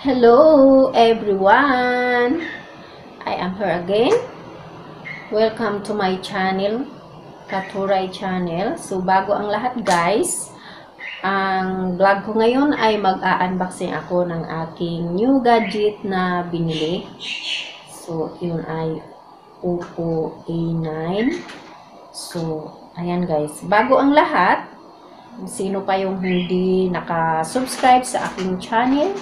Hello everyone! I am here again. Welcome to my channel, Katuray Channel. So bago ang lahat guys, ang vlog ko ngayon ay mag-a-unboxing ako ng aking new gadget na binili. So yun ay Oppo A9. So ayan guys, bago ang lahat, sino pa yung hindi naka-subscribe sa aking channel,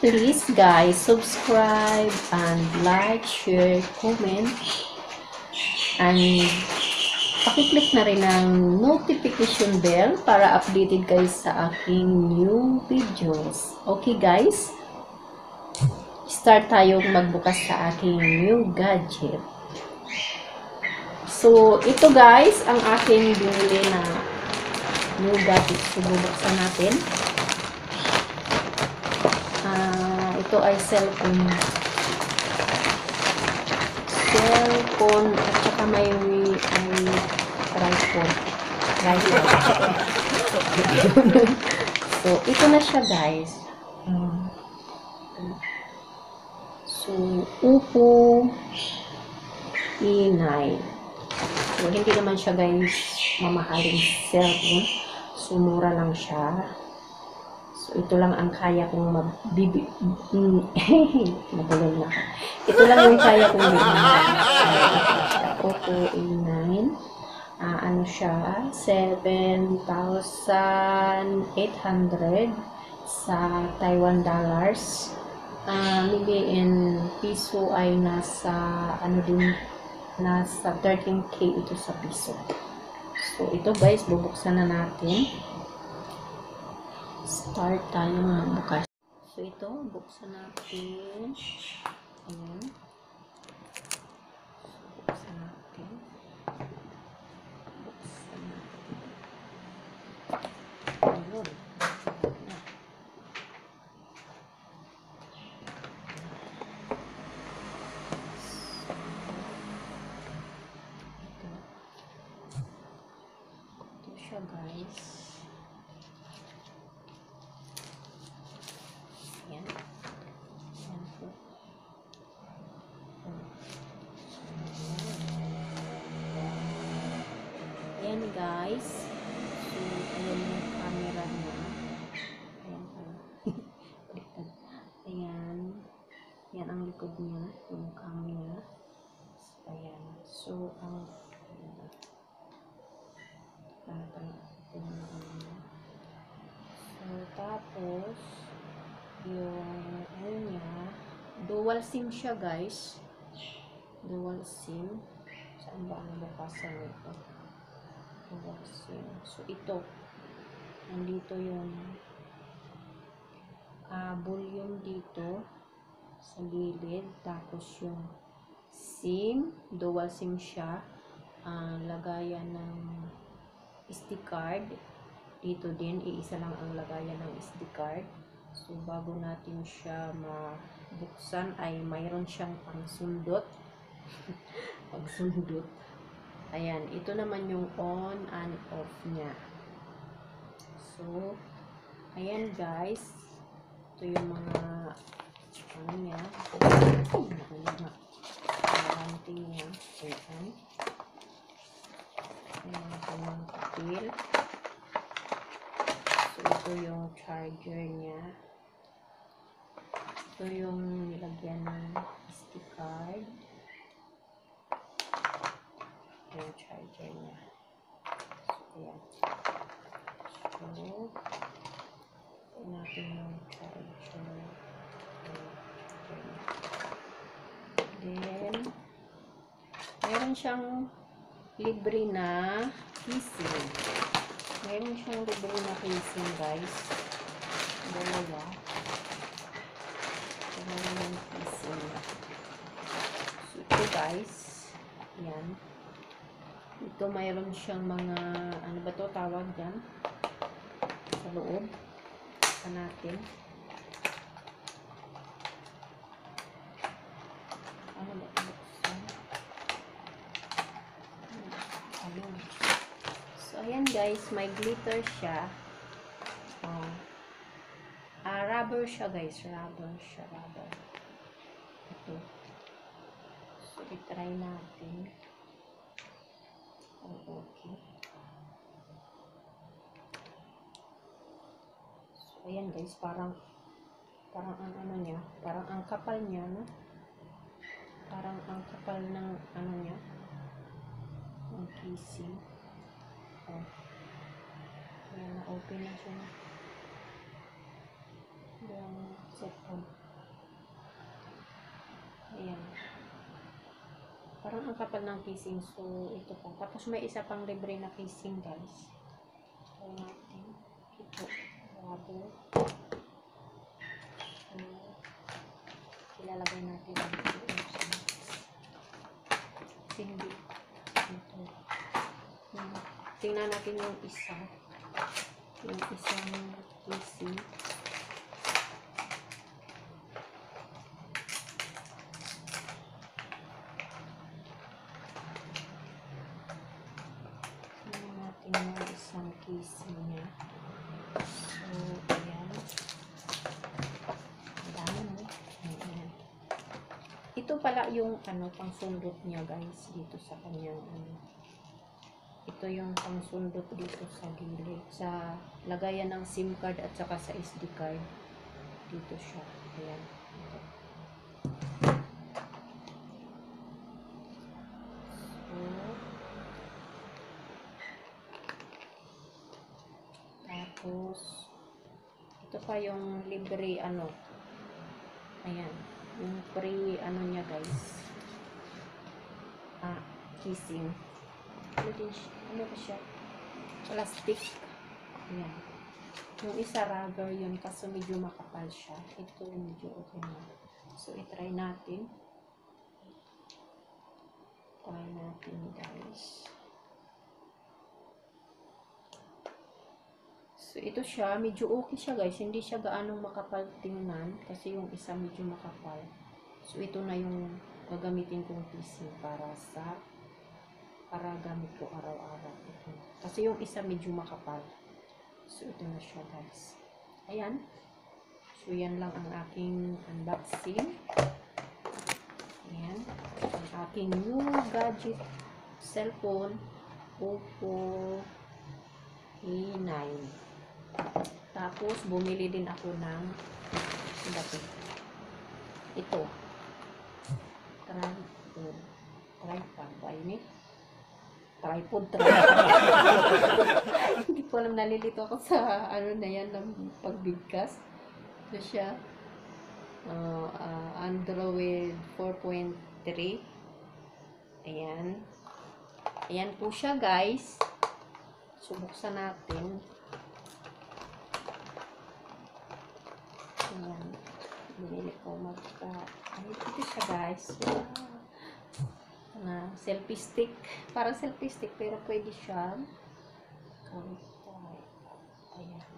please guys, subscribe and like, share, comment, and pakiclick na rin ang notification bell para updated guys sa aking new videos. Okay guys? Start tayong magbukas sa aking new gadget. So, ito guys, ang aking binili na new gadget. So, bubuksan natin. Ah, ito ay cellphone. Cellphone at saka may ay tripod. Tripod. so, ito na siya guys. So, Oppo E9. So, hindi naman siya guys mamahaling cellphone. So, mura lang siya. Ito lang ang kaya kong mabibi... Nabulol na ako. Ito lang yung kaya kong bibili. Oppo A9. Ah, ano siya? 7,800 sa Taiwan dollars. Ah, maybe in piso ay nasa ano din nasa 13k ito sa piso. So, ito guys, bubuksan na natin. Start tayo magbukas. So, ito, buksan natin. Ayan. So, buksan natin. Buksan natin. Ayun. Siya guys. Likod niya. Yung camera. So, ayan. So, ang ayan. Ano muna. So, tapos, yung ano niya, dual SIM siya guys. Dual SIM. Saan ba ang bukasan nito? Dual SIM. So, ito. Nandito yung ah volume dito sa gilid. Tapos yung SIM. Dual SIM siya. Ah, lagayan ng SD card. Dito din, iisa lang ang lagayan ng SD card. So, bago natin siya mabuksan ay mayroon siyang pangsundot. pangsundot. Ayan, ito naman yung on and off niya. So, ayan guys. Ito yung mga ano niya. Ano nga. Warranty niya. Ayan. Ayan yung kanyang papel. So, ito yung charger niya. Ito yung nilagyan ng SD card. Ito yung charger niya. So, ayan. So, ito natin yung charger. Then, meron siyang libre na keyring. Meron siyang libre na casing, guys. Dalawa. Dalawa yung casing. So, ito, guys. Yan. Ito, mayroon siyang mga, ano ba to tawag dyan? Sa loob. Sa natin. Ano ba ito? Buksan. Ayun. So, ayan guys, may glitter siya. Oh. Ah, rubber siya guys. Rubber siya. Rubber. Ito. So, itry natin. Oh, okay. So, ayan guys. Parang parang ang ano niya. Parang ang kapal niya, no? Parang ang kapal ng ano niya. Ang casing. Oh. Ayan, na-open na siya. Yung cellphone. Ayan. Parang ang kapal ng casing. So, ito po. Tapos may isa pang libre na casing, guys. So, natin. Ito. Rubber. So, ilalagay natin dito. Kasi hindi. Ito. Yung, tingnan natin yung isa. Yung isang casing. Natin yung isang casing niya. So, ayan. Dami? Ayan. Ito pala yung ano, pangsundot niya guys dito sa kanyang ano. Ito yung pangsundot dito sa gilid. Sa lagayan ng SIM card at saka sa SD card. Dito siya. Ayan. Ito. So, tapos, ito pa yung libre ano. Ayan. Yung free ano niya guys. Ah, kissing. Ano din siya? Ano ba siya? Plastic. Ayan. Yung isa rubber yun kaso medyo makapal siya. Ito medyo okay na. So, itry natin. Try natin guys. So, ito siya. Medyo okay siya guys. Hindi siya gaanong makapal tingnan. Kasi yung isa medyo makapal. So, ito na yung gagamitin kong PC para sa para gamit ko araw-araw. Kasi yung isa medyo makapal. So, ito na siya guys. Ayan. So, yan lang ang aking unboxing. Ayan. Ang aking new gadget cellphone. Oppo E9. Tapos, bumili din ako ng to? ito. Tripod. Tripod ba yun eh? Tripod, tripod. Hindi ko alam, nalilito ako sa ano na yan ng pagbigkas. Ito siya. Uh, uh, Android 4.3. Ayan. Ayan po siya, guys. Subuksan natin. Ayan. Binili ko magka... Ay, ito siya, guys. Wow. Na selfie stick. Parang selfie stick, pero pwede siya. Ayan.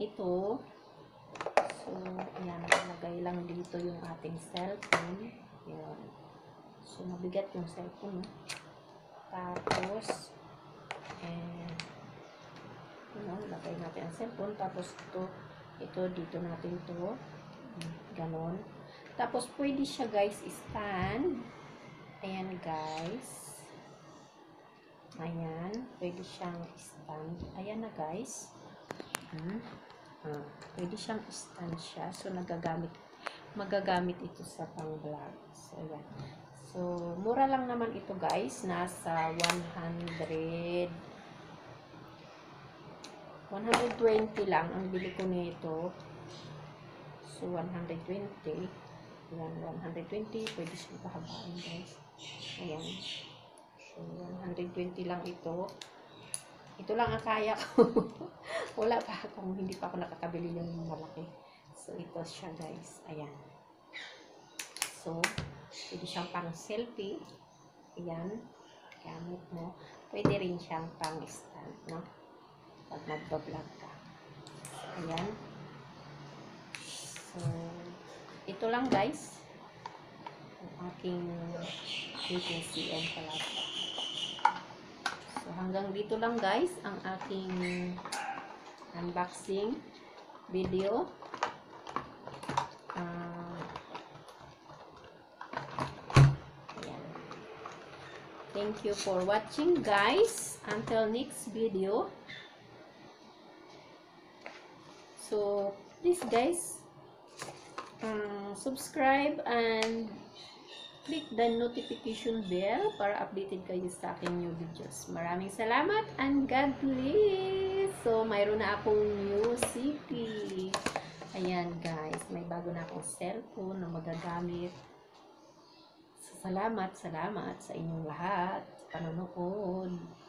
Ito. So, ayan. Nalagay lang dito yung ating cellphone. Ayan. So, mabigat yung cellphone. Tapos, and, yun, lagay natin ang cellphone. Tapos, ito, ito, dito natin to. Ganon. Tapos, pwede siya, guys, stand. Ayan, guys. Ayan. Pwede siyang stand. Ayan na, guys. Hmm. Ah, pwede siyang stand siya. So, nagagamit, magagamit ito sa pang-vlog. So, ayan. So, mura lang naman ito, guys. Nasa 100 120 lang ang bili ko nito. So, 120. Ayan, 120. Pwede siya pahabaan, guys. Ayan. So, 120 lang ito. Ito lang ang kaya ko. Wala pa akong, hindi pa ako nakakabili yung malaki. So, ito siya, guys. Ayan. So, pwede siyang pang selfie. Ayan. Gamit mo. Pwede rin siyang pang stand, no? Pag nagbablog ka. Ayan. So, ito lang guys aking agency and palata. So, hanggang dito lang guys ang aking unboxing video. Uh. Thank you for watching guys. Until next video. So, please guys, um, subscribe and click the notification bell para updated kayo sa aking new videos. Maraming salamat and God bless! So, mayroon na akong new CP. Ayan guys, may bago na akong cellphone na magagamit. Salamat, salamat sa inyong lahat sa.